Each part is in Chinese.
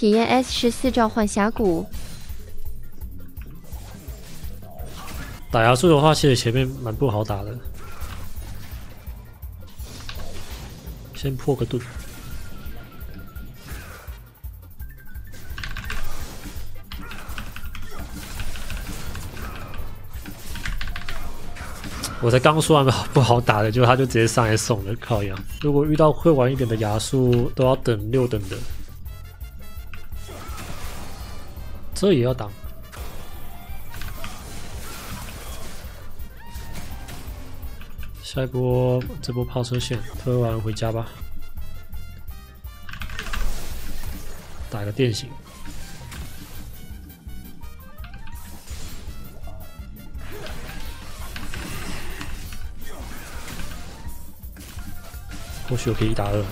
体验 S 十四召唤峡谷。打亚速的话，其实前面蛮不好打的。先破个盾。我才刚说完不好打的，就他就直接上来送了，靠呀！如果遇到会玩一点的亚速，都要等六等的，这也要挡。下一波，这波炮车线推完回家吧，打个电刑。或许我可以一打二，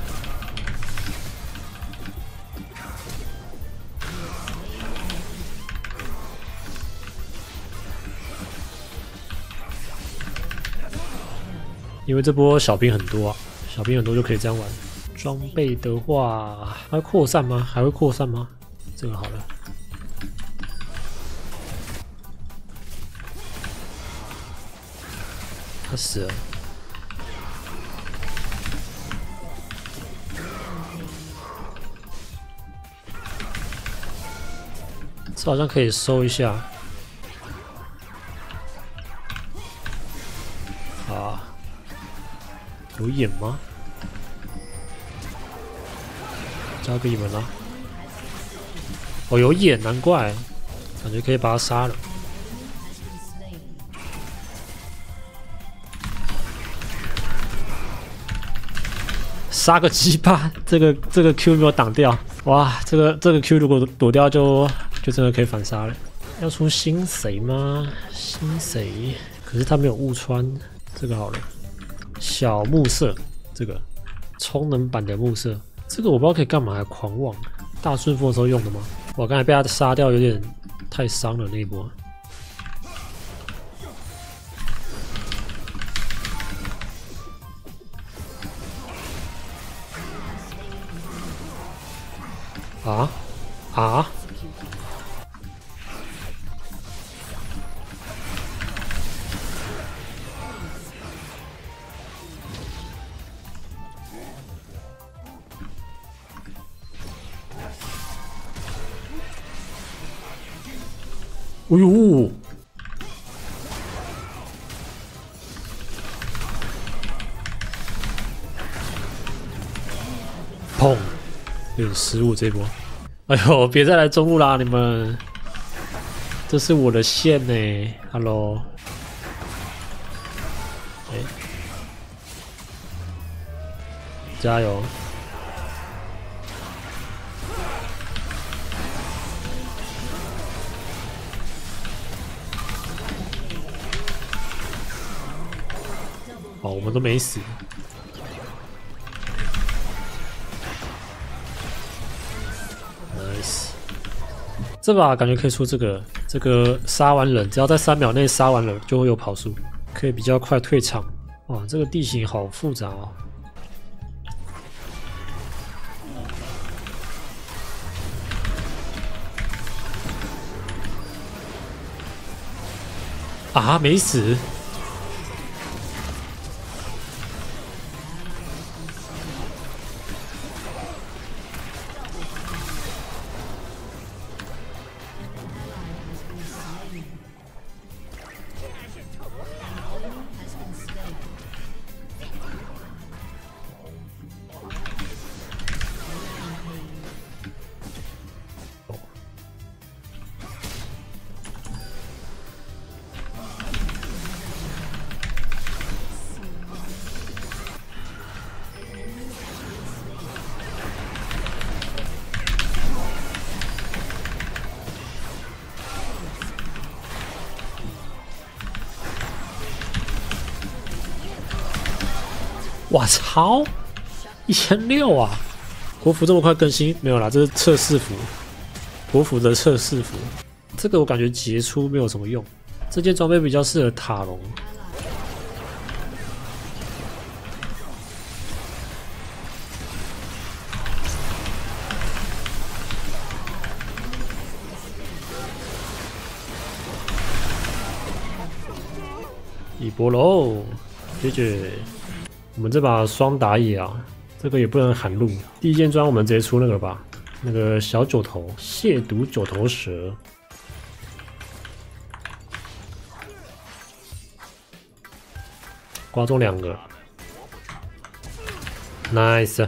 因为这波小兵很多啊，小兵很多就可以这样玩。装备的话，还会扩散吗？还会扩散吗？这个好了，他死了。这好像可以收一下。有眼吗？交给你们了。哦，有眼，难怪，感觉可以把他杀了。杀个鸡巴！这个这个 Q 没有挡掉，哇，这个这个 Q 如果躲掉就。就真的可以反杀了。要出新谁吗？新谁？可是他没有误穿。这个好了，小木色，这个充能版的木色，这个我不知道可以干嘛。狂妄，大顺风的时候用的吗？我刚才被他杀掉，有点太伤了那一波。啊啊！哎呦！砰！有点失误这波。哎呦，别再来中路啦，你们！这是我的线呢。Hello。哎，加油！哦，我们都没死。Nice，这把感觉可以出这个，这个杀完人，只要在三秒内杀完人，就会有跑速，可以比较快退场。哇，这个地形好复杂哦。啊，没死。我操一千六啊国服这么快更新？没有啦这是测试服国服的测试服。这个我感觉杰出没有什么用这件装备比较适合塔龙。一波喽绝绝我们这把双打野啊，这个也不能喊路。第一件装我们直接出那个吧，那个小九头亵渎九头蛇，刮中两个，nice。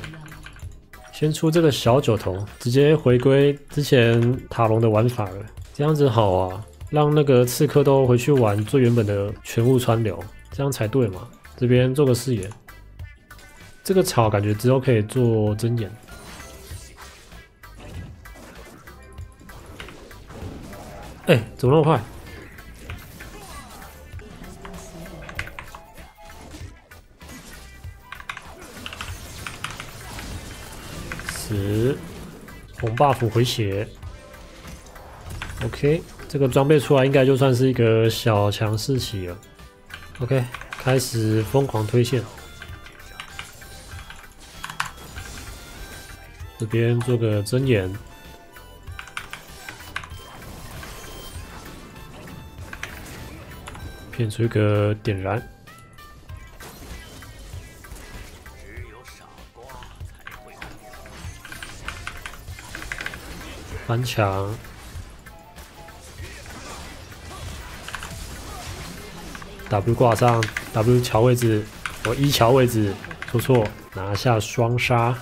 先出这个小九头，直接回归之前塔隆的玩法了，这样子好啊，让那个刺客都回去玩最原本的全物穿流，这样才对嘛。这边做个视野，这个草感觉之后可以做针眼。哎，怎么那么快？十红 buff 回血，OK，这个装备出来应该就算是一个小强势期了。OK，开始疯狂推线，这边做个针眼，骗出一个点燃。翻墙，W 挂上，W 桥位置，我一桥位置，错错，拿下双杀，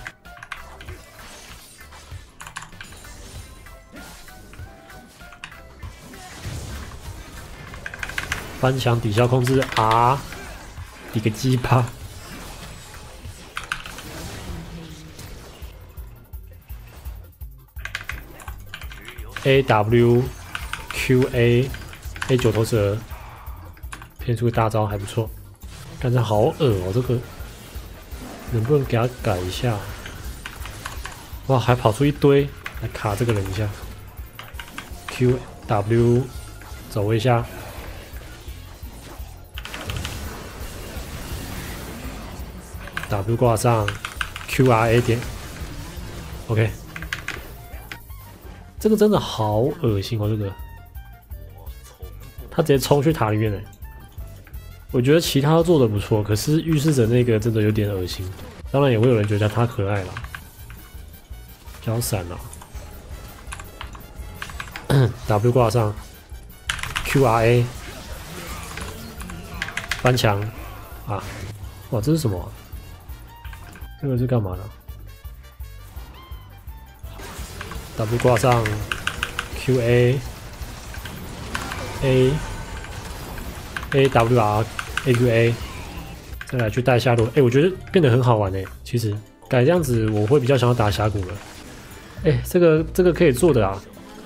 翻墙抵消控制啊，一个鸡巴。A W Q A A 九头蛇骗出个大招还不错，但是好恶哦，这个能不能给他改一下？哇，还跑出一堆来卡这个人一下。Q W 走一下，W 挂上 Q R A 点，OK。这个真的好恶心哦！这个，他直接冲去塔里面嘞。我觉得其他做的不错，可是预示着那个真的有点恶心。当然也会有人觉得他可爱了，交闪了。W 挂上，Q R A 翻墙啊！哇，这是什么？这个是干嘛的？W 挂上，Q A A A W R A Q A，再来去带下路。哎，我觉得变得很好玩哎。其实改这样子，我会比较想要打峡谷了。哎，这个这个可以做的啊，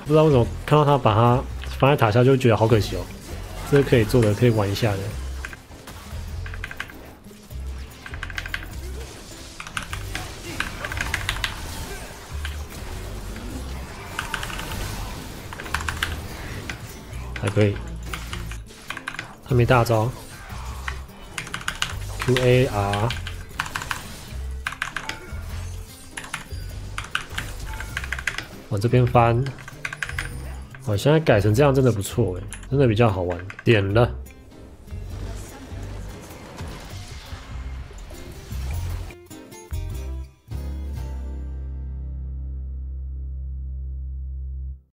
不知道为什么看到他把它放在塔下就觉得好可惜哦。这个可以做的，可以玩一下的。还可以，他没大招，Q A R，往这边翻，我，现在改成这样真的不错哎，真的比较好玩，点了。